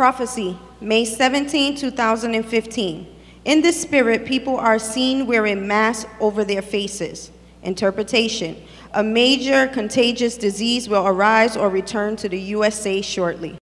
Prophecy, May 17, 2015. In this spirit, people are seen wearing masks over their faces. Interpretation, a major contagious disease will arise or return to the USA shortly.